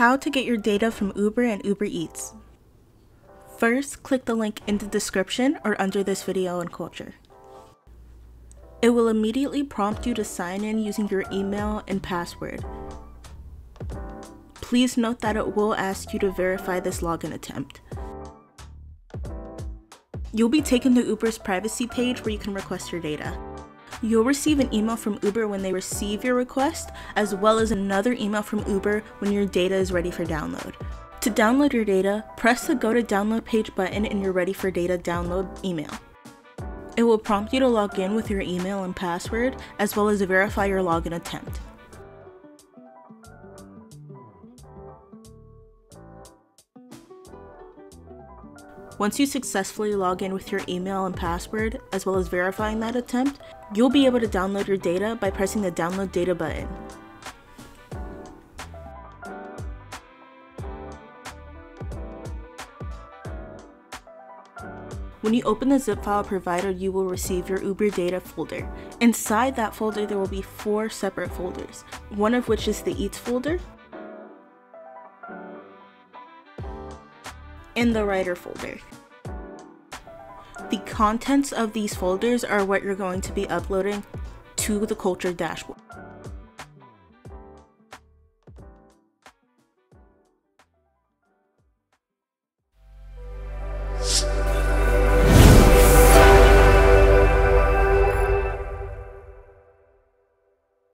How to get your data from Uber and Uber Eats. First, click the link in the description or under this video in Clture. It will immediately prompt you to sign in using your email and password. Please note that it will ask you to verify this login attempt. You'll be taken to Uber's privacy page where you can request your data. You'll receive an email from Uber when they receive your request, as well as another email from Uber when your data is ready for download. To download your data, press the Go to Download page button in your Ready for Data download email. It will prompt you to log in with your email and password, as well as verify your login attempt. Once you successfully log in with your email and password, as well as verifying that attempt, you'll be able to download your data by pressing the Download Data button. When you open the zip file provided, you will receive your Uber data folder. Inside that folder, there will be four separate folders, one of which is the Eats folder, and the Rider folder. The contents of these folders are what you're going to be uploading to the Clture dashboard.